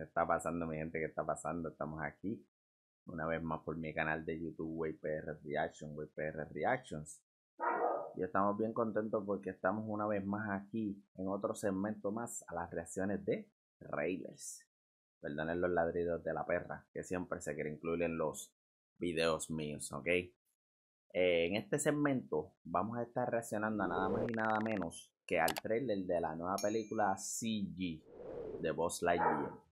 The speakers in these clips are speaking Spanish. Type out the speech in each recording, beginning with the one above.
está pasando, mi gente? ¿Qué está pasando? Estamos aquí una vez más por mi canal de YouTube WayPR Reaction, WayPR Reactions. Y estamos bien contentos porque estamos una vez más aquí en otro segmento más a las reacciones de trailers. Perdonen los ladridos de la perra que siempre se quiere incluir en los videos míos, ¿ok? Eh, en este segmento vamos a estar reaccionando a nada más y nada menos que al trailer de la nueva película CG de Boss Lightyear.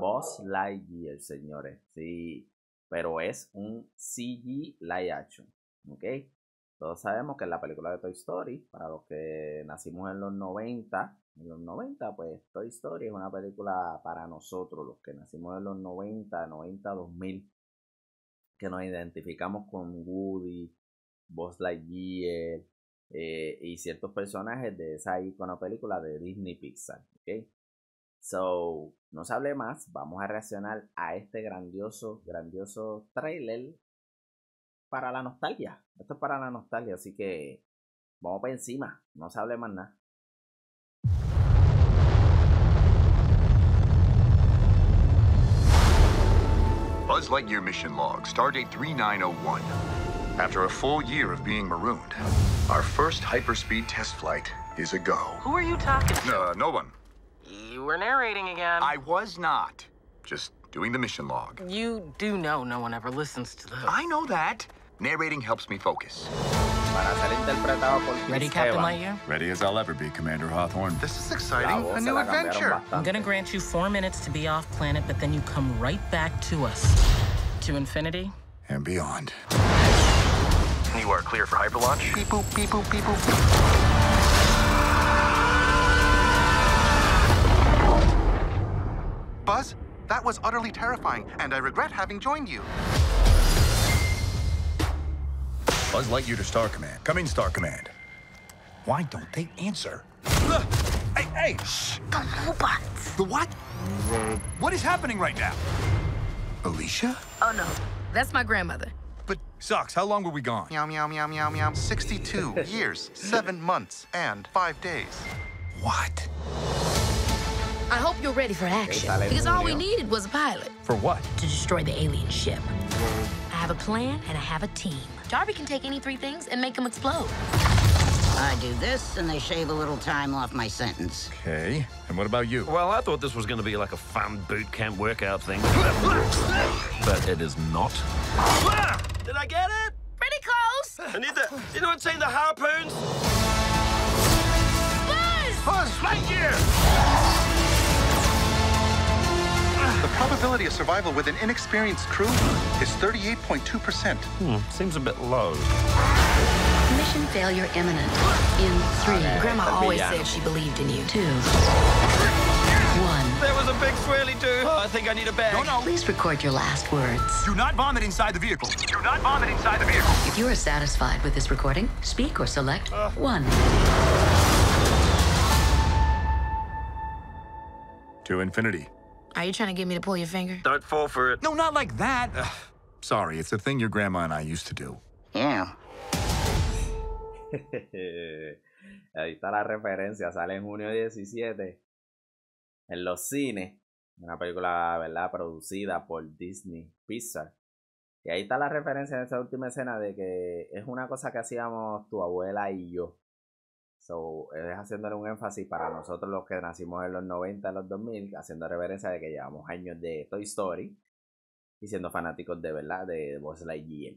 Boss Lightyear, señores. Sí, pero es un CG live action. ¿Ok? Todos sabemos que es la película de Toy Story, para los que nacimos en los 90, en los 90, pues Toy Story es una película para nosotros, los que nacimos en los 90, 90, 2000, que nos identificamos con Woody, Boss Lightyear, eh, y ciertos personajes de esa icono película de Disney Pixar. ¿ok? So, no se hable más, vamos a reaccionar a este grandioso, grandioso trailer para la nostalgia. Esto es para la nostalgia, así que vamos para encima, no se hable más nada. Buzz Lightyear mission log, stardate 3901. After a full year of being marooned, our first hyperspeed test flight is a go. Who are you talking to? Uh, no one. You were narrating again. I was not. Just doing the mission log. You do know no one ever listens to those. I know that. Narrating helps me focus. Para ser interpretado por Chris Ready, Captain Lightyear? Ready as I'll ever be, Commander Hawthorne. This is exciting. A new adventure. I'm gonna grant you four minutes to be off planet, but then you come right back to us. To infinity? And beyond. You are clear for hyperlaunch. Beep boop, beep boop, beep boop. Buzz, that was utterly terrifying, and I regret having joined you. Buzz Lightyear to Star Command. Come in, Star Command. Why don't they answer? Hey, hey! Shh. The robots. The what? What is happening right now? Alicia? Oh no, that's my grandmother. But, Socks, how long were we gone? Meow, meow, meow, meow, meow. 62 years, 7 months, and 5 days. What? I hope you're ready for action. sale Because all we needed was a pilot For what? to destroy the alien ship. I have a plan and I have a team. Darby can take any three things and make them explode. I do this, and they shave a little time off my sentence. Okay. And what about you? Well, I thought this was going to be like a fun boot camp workout thing. but it is not. Did I get it? Pretty close. I need the. You know what saying? The harpoons? Buzz! Buzz right The probability of survival with an inexperienced crew is 38.2%. Hmm, seems a bit low. Mission failure imminent. In three. Grandma el always villano. said she believed in you. Two. One. There was a big swirly too. Oh, I think I need a bag. No, no. Please record your last words. Do not vomit inside the vehicle. Do not vomit inside the vehicle. If you are satisfied with this recording, speak or select one. To infinity. Are you trying to get me to pull your finger? Don't fall for it. No, not like that. Ugh. Sorry, it's a thing your grandma and I used to do. Yeah. Ahí está la referencia, sale en junio 17 en los cines. Una película, ¿verdad? Producida por Disney Pixar. Y ahí está la referencia en esa última escena de que es una cosa que hacíamos tu abuela y yo. So, es haciéndole un énfasis para nosotros los que nacimos en los 90, en los 2000, haciendo referencia de que llevamos años de Toy Story y siendo fanáticos de verdad de Buzz Lightyear.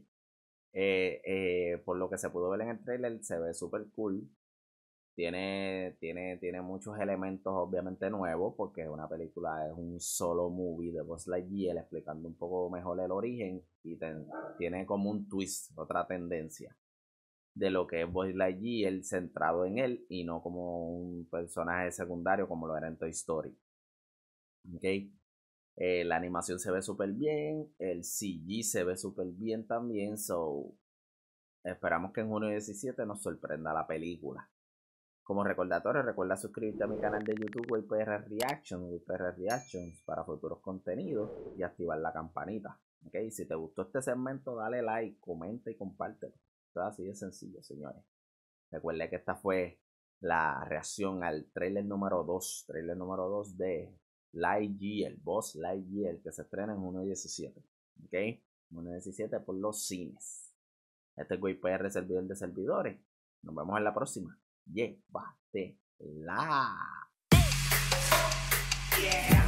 Eh, eh, por lo que se pudo ver en el trailer, se ve súper cool. Tiene, tiene, tiene muchos elementos obviamente nuevos, porque es una película, es un solo movie de Buzz Lightyear explicando un poco mejor el origen y tiene como un twist, otra tendencia de lo que es Buzz Lightyear centrado en él y no como un personaje secundario como lo era en Toy Story. Ok. Eh, la animación se ve súper bien, el CG se ve súper bien también, so esperamos que en junio 17 nos sorprenda la película. Como recordatorio, recuerda suscribirte a mi canal de YouTube WPR Reactions, Reactions para futuros contenidos y activar la campanita. ¿ok? Si te gustó este segmento, dale like, comenta y compártelo. Así de sencillo, señores. Recuerden que esta fue la reacción al trailer número 2, trailer número 2 de Lightyear, el Boss Lightyear, que se estrena en 1.17. ¿Ok? 1.17 por los cines. Este es WIPR servidor de servidores. Nos vemos en la próxima. Llévatela. Yeah.